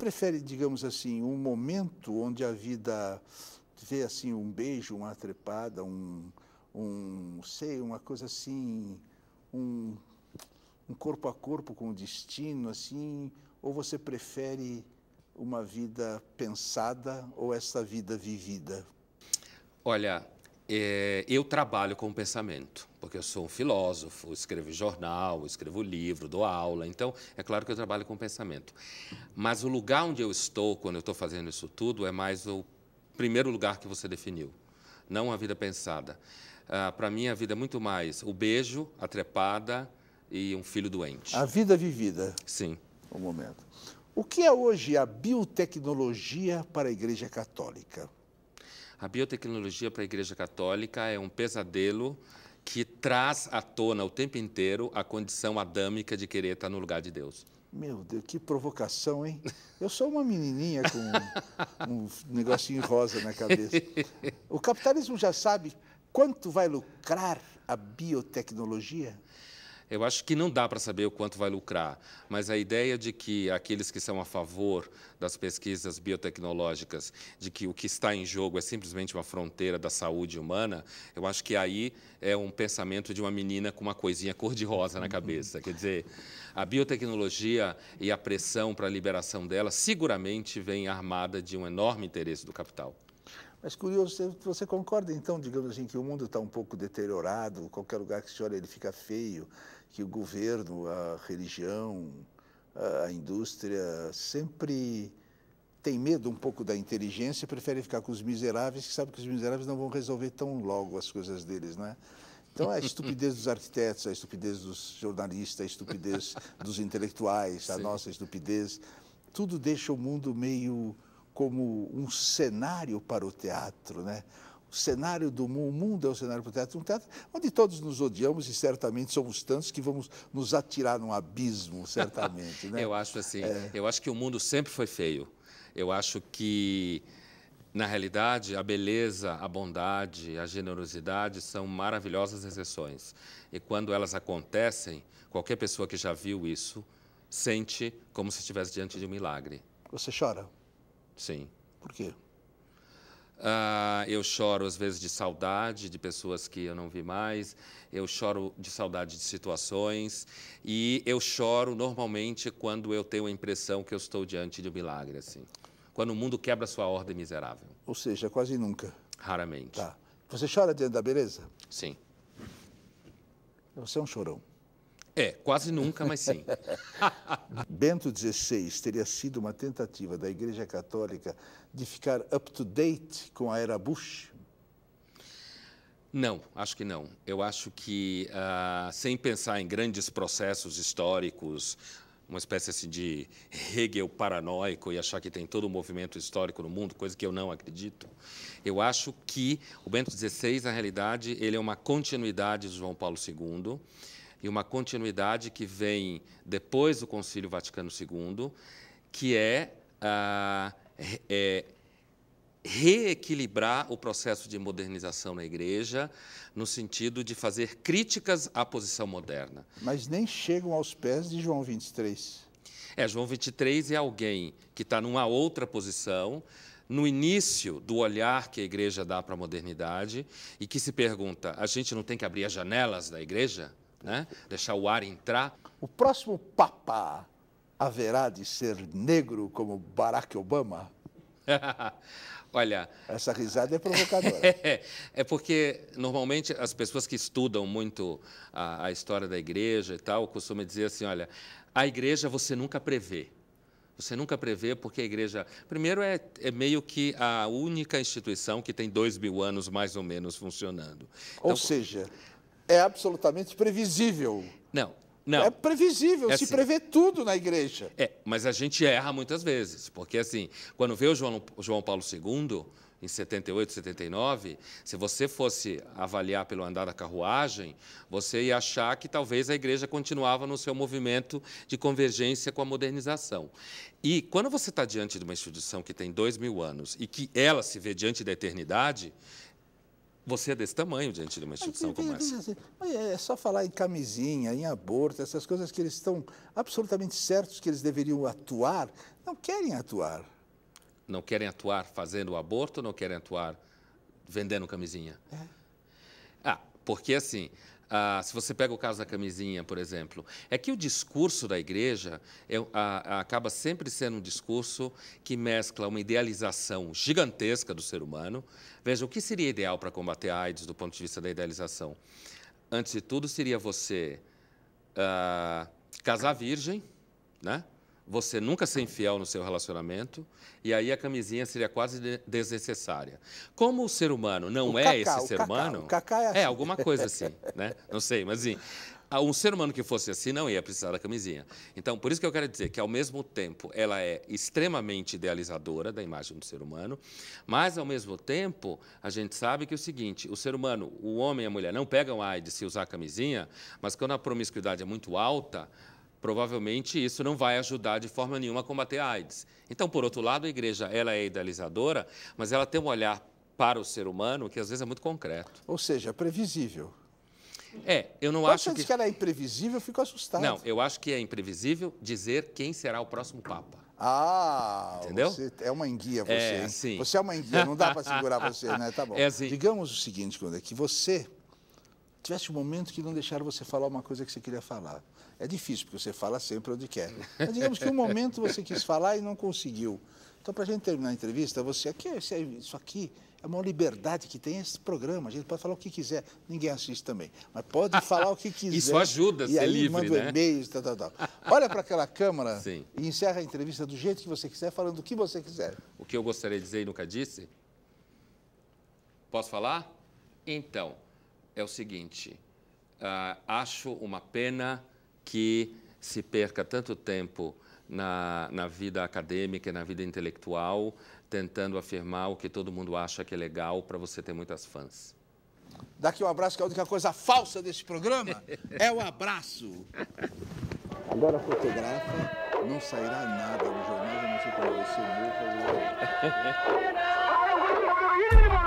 prefere, digamos assim, um momento onde a vida vê assim um beijo, uma trepada, um, um sei, uma coisa assim, um, um corpo a corpo com o destino, assim, ou você prefere uma vida pensada ou essa vida vivida? Olha, é, eu trabalho com o pensamento, porque eu sou um filósofo, escrevo jornal, escrevo livro, dou aula, então é claro que eu trabalho com o pensamento. Mas o lugar onde eu estou quando eu estou fazendo isso tudo é mais o primeiro lugar que você definiu, não a vida pensada. Ah, Para mim, a vida é muito mais o beijo, a trepada e um filho doente. A vida vivida, Sim. o momento. O que é hoje a biotecnologia para a Igreja Católica? A biotecnologia para a Igreja Católica é um pesadelo que traz à tona o tempo inteiro a condição adâmica de querer estar no lugar de Deus. Meu Deus, que provocação, hein? Eu sou uma menininha com um negocinho rosa na cabeça. O capitalismo já sabe quanto vai lucrar a biotecnologia? Eu acho que não dá para saber o quanto vai lucrar, mas a ideia de que aqueles que são a favor das pesquisas biotecnológicas, de que o que está em jogo é simplesmente uma fronteira da saúde humana, eu acho que aí é um pensamento de uma menina com uma coisinha cor-de-rosa na cabeça. Quer dizer, a biotecnologia e a pressão para a liberação dela seguramente vem armada de um enorme interesse do capital. Mas curioso, você- concorda então, digamos assim, que o mundo está um pouco deteriorado, qualquer lugar que se olha ele fica feio, que o governo, a religião, a a indústria sempre tem medo um pouco da inteligência e prefere ficar com os miseráveis, que sabe que os miseráveis não vão resolver tão logo as coisas deles, né? Então, a estupidez dos arquitetos, a estupidez dos jornalistas, a estupidez dos intelectuais, a Sim. nossa estupidez, tudo deixa o mundo meio como um cenário para o teatro, né? O cenário do mundo, o mundo é o cenário para o teatro, um teatro onde todos nos odiamos e certamente somos tantos que vamos nos atirar num abismo, certamente, né? Eu acho assim, eu acho que o mundo sempre foi feio. Eu acho que na realidade a beleza, a bondade, a generosidade são maravilhosas exceções. E quando elas acontecem, qualquer pessoa que já viu isso sente como se estivesse diante de um milagre. Você chora? Sim. Por quê? Ah, eu choro às vezes de saudade de pessoas que eu não vi mais, eu choro de saudade de situações e eu choro normalmente quando eu tenho a impressão que eu estou diante de um milagre assim. Quando o mundo quebra sua ordem miserável, Ou seja, quase nunca. raramente. Tá. Você chora diante da beleza? Sim. Você é um chorão. É, quase nunca, mas sim. Bento XVI teria sido uma tentativa da Igreja Católica de ficar up to date com a era Bush? Não, acho que não. Eu acho que, ah, sem pensar em grandes processos históricos, uma espécie assim, de Hegel paranoico e achar que tem todo o movimento histórico no mundo, coisa que eu não acredito, eu acho que o Bento XVI, na realidade, ele é uma continuidade de João Paulo II e uma continuidade que vem depois do Concílio Vaticano II, que é, ah, é reequilibrar o processo de modernização na igreja, no sentido de fazer críticas à posição moderna. Mas nem chegam aos pés de João 23. É, João 23 é alguém que está numa outra posição, no início do olhar que a igreja dá para a modernidade, e que se pergunta: a gente não tem que abrir as janelas da igreja? Né? Deixar o ar entrar? O próximo Papa haverá de ser negro como Barack Obama? Olha, Essa risada é provocadora. É, é porque normalmente as pessoas que estudam muito a, a história da igreja e tal costumam dizer assim, olha, a igreja você nunca prevê. Você nunca prevê porque a igreja, primeiro, é, é meio que a única instituição que tem dois mil anos mais ou menos funcionando. Ou Então, seja, é absolutamente previsível. não, não. É previsível, É se assim. prevê tudo na igreja. É, mas a gente erra muitas vezes, porque assim, quando veio o João, João Paulo II, em 78, 79, se você fosse avaliar pelo andar da carruagem, você ia achar que talvez a igreja continuava no seu movimento de convergência com a modernização. E quando você está diante de uma instituição que tem dois mil anos e que ela se vê diante da eternidade, Você é desse tamanho diante de uma instituição como essa. Assim, é só falar em camisinha, em aborto, essas coisas que eles estão absolutamente certos que eles deveriam atuar, não querem atuar. Não querem atuar fazendo o aborto, não querem atuar vendendo camisinha. É. Ah, porque assim, ah, se você pega o caso da camisinha, por exemplo, é que o discurso da igreja é, ah, acaba sempre sendo um discurso que mescla uma idealização gigantesca do ser humano. Veja, o que seria ideal para combater a AIDS do ponto de vista da idealização? Antes de tudo, seria você ah, casar virgem, né? Você nunca ser infiel no seu relacionamento, e aí a camisinha seria quase desnecessária. Como o ser humano não o é cacá, esse ser cacá, humano. Cacá é, assim. é alguma coisa assim, né? Não sei, mas assim. Um ser humano que fosse assim não ia precisar da camisinha. Então, por isso que eu quero dizer que, ao mesmo tempo, ela é extremamente idealizadora da imagem do ser humano, mas, ao mesmo tempo, a gente sabe que é o seguinte: o ser humano, o homem e a mulher, não pegam AIDS se usar camisinha, mas quando a promiscuidade é muito alta, provavelmente isso não vai ajudar de forma nenhuma a combater a AIDS. Então, por outro lado, a igreja ela é idealizadora, mas ela tem um olhar para o ser humano que às vezes é muito concreto. Ou seja, previsível. É, eu não Quando acho você que... diz que ela é imprevisível, eu fico assustado. Não, eu acho que é imprevisível dizer quem será o próximo Papa. Ah, Entendeu? Você é uma enguia, você. É, sim. Você é uma enguia, não dá para segurar você, né? Tá bom. É assim. Digamos o seguinte, quando é que você tivesse um momento que não deixaram você falar uma coisa que você queria falar. É difícil, porque você fala sempre onde quer. Mas digamos que um momento você quis falar e não conseguiu. Então, para a gente terminar a entrevista, você aqui, isso aqui é uma liberdade que tem esse programa. A gente pode falar o que quiser. Ninguém assiste também. Mas pode falar o que quiser. Isso ajuda e ser aí livre, manda né? e-mails, tal, tal, tal. Olha para aquela câmera Sim. e encerra a entrevista do jeito que você quiser, falando o que você quiser. O que eu gostaria de dizer e nunca disse? Posso falar? Então, é o seguinte: uh, acho uma pena que se perca tanto tempo na, na vida acadêmica e na vida intelectual tentando afirmar o que todo mundo acha que é legal para você ter muitas fãs. Daqui um abraço, que a única coisa falsa desse programa é o abraço. Agora fotografa, não sairá nada no jornal, a não ser quando você morra.